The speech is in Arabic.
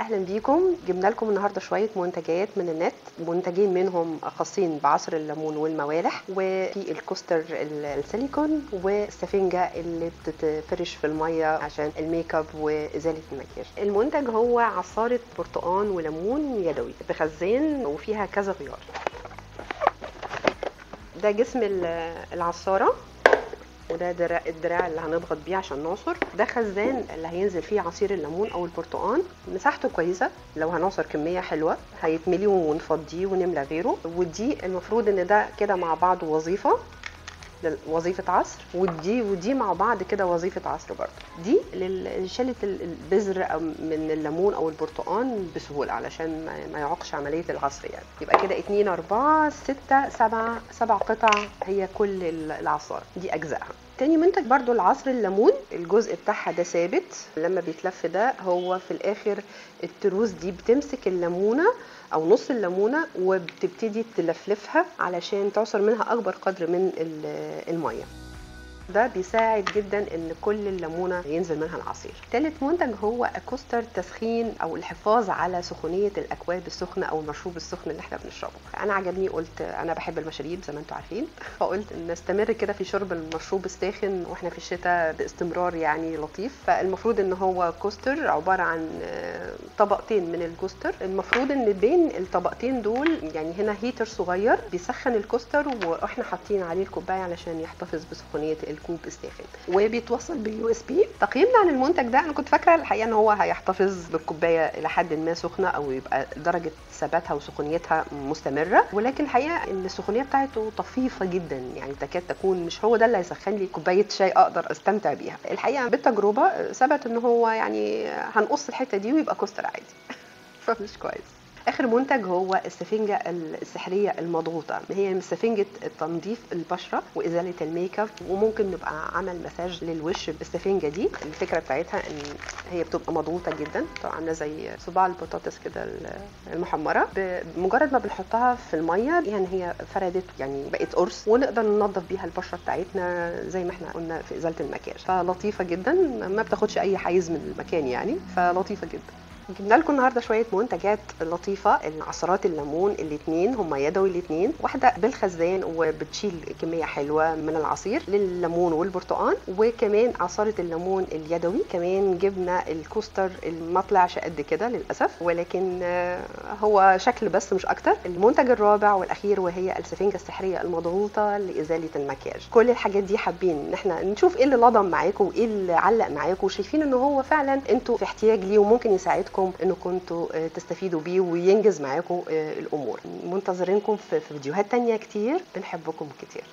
أهلا بيكم. جبنا لكم النهارده شوية منتجات من النت. منتجين منهم خاصين بعصر الليمون والموالح وفي ال coaster ال- السيليكون والسفنجة اللي بتتفرش في المية عشان ال make up وإزالة المكياج. المنتج هو عصارة برتقان وليمون يدوي بخزان وفيها كذا غيار. ده جسم ال- العصارة. وده دراع الدراع اللي هنضغط بيه عشان نعصر. ده خزان اللي هينزل فيه عصير الليمون أو البرتقال. مساحته كويسة. لو هنعصر كمية حلوة هيتملي ونفضيه ونملى غيره. ودي المفروض إن ده كده مع بعض وظيفة. وظيفة عصر ودي ودي مع بعض كده وظيفة عصر برضه. دي ال- البذر من الليمون أو البرتقال بسهولة علشان ما- يعوقش عملية العصر يعني. يبقى كده اتنين أربعة ستة سبعة سبع قطع هي كل ال- العصارة دي أجزائها. تاني منتج برضو العصر الليمون. الجزء بتاعها ده ثابت. لما بيتلف ده هو في الآخر التروس دي بتمسك الليمونة أو نص الليمونة وبتبتدي تلفلفها علشان تعصر منها أكبر قدر من ال- المية. ده بيساعد جدا إن كل الليمونة ينزل منها العصير. تالت منتج هو أكوستر تسخين أو الحفاظ على سخونية الأكواب السخنة أو المشروب السخن اللي إحنا بنشربه. أنا عجبني قلت أنا بحب المشاريب زي ما أنتم عارفين. فقلت نستمر كده في شرب المشروب الساخن وإحنا في الشتاء باستمرار يعني لطيف. فالمفروض إن هو كوستر عبارة عن آه، طبقتين من ال coaster. المفروض إن بين الطبقتين دول يعني هنا heater صغير بيسخن ال coaster وإحنا حاطين عليه الكوباية علشان يحتفظ بسخونية الكوب الساخن وبيتوصل بال USB تقييمنا عن المنتج ده أنا كنت فاكرة الحقيقة إن هو هيحتفظ بالكوباية إلى حد ما سخنة أو يبقى درجة ثباتها وسخونيتها مستمرة. ولكن الحقيقة إن السخونية بتاعته طفيفة جدا. يعني تكاد تكون مش هو ده اللي هيسخن لي كوباية شاي أقدر أستمتع بيها. الحقيقة بالتجربة ثبت إن هو يعني هنقص الحتة دي ويبقى coaster عادي. فمش كويس. آخر منتج هو السفنجة السحرية المضغوطة هي سفنجة تنظيف البشرة وإزالة ال make up وممكن نبقى عمل مساج للوش بالسفنجة دي. الفكرة بتاعتها إن هي بتبقى مضغوطة جدا بتبقى عاملة زي صباع البطاطس كده المحمرة. بمجرد ما بنحطها في المية يعني هي فردت يعني بقت قرص ونقدر ننظف بيها البشرة بتاعتنا زي ما إحنا قلنا في إزالة المكياج. فلطيفة جدا ما بتاخدش أي حيز من المكان يعني فلطيفة جدا. جبنا لكم النهارده شوية منتجات لطيفة العصارات الليمون الاثنين هم يدوي الاثنين واحدة بالخزان وبتشيل كمية حلوة من العصير لليمون والبرتقال. وكمان عصارة الليمون اليدوي. كمان جبنا ال coaster ما طلعش قد كده للأسف. ولكن آه، هو شكل بس مش أكتر. المنتج الرابع والأخير وهي السفنجة السحرية المضغوطة لإزالة المكياج. كل الحاجات دي حابين إن إحنا نشوف إيه اللي لضم معاكم وايه اللي علق معاكم. وشايفين إن هو فعلا أنتوا في احتياج ليه وممكن يساعدكم. انكم أنتوا آه، تستفيدوا بيه وينجز معاكم آه، الأمور. منتظرينكم في فيديوهات تانية كتير بنحبكم كتير.